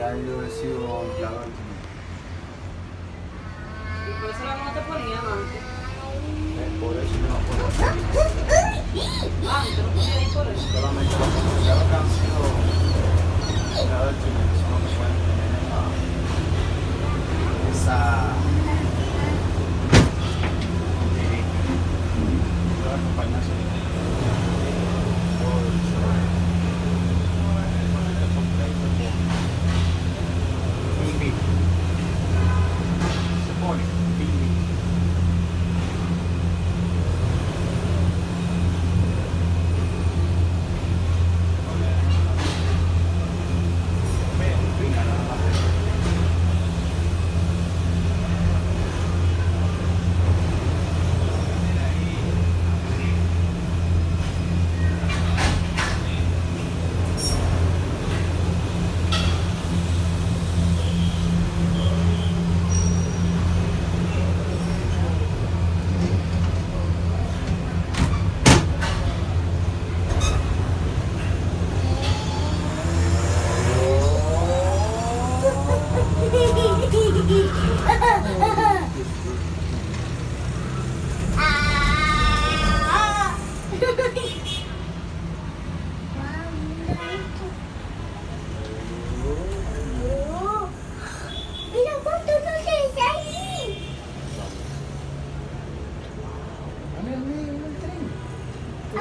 ya yo he sido empleado aquí. ¿Y por la no te ponían antes?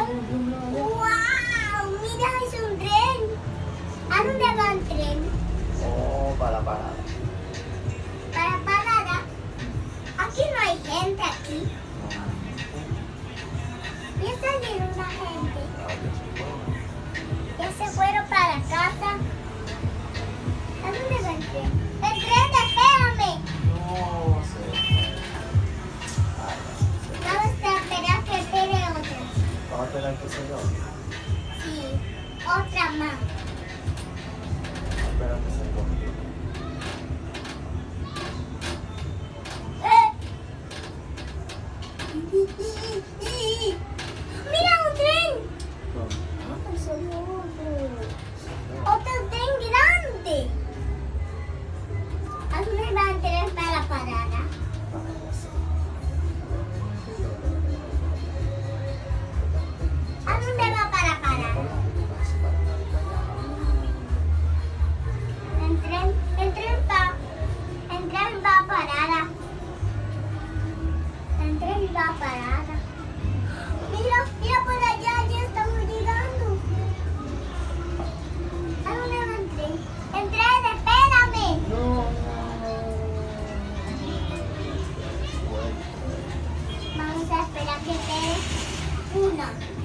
¡Wow! ¡Mira, es un tren! ¿A dónde va el tren? Oh, para parada. ¿Para parada? ¿ah? Aquí no hay gente aquí. Ya está lleno gente. Sí, otra más. Espera que se eh. ponga. じ。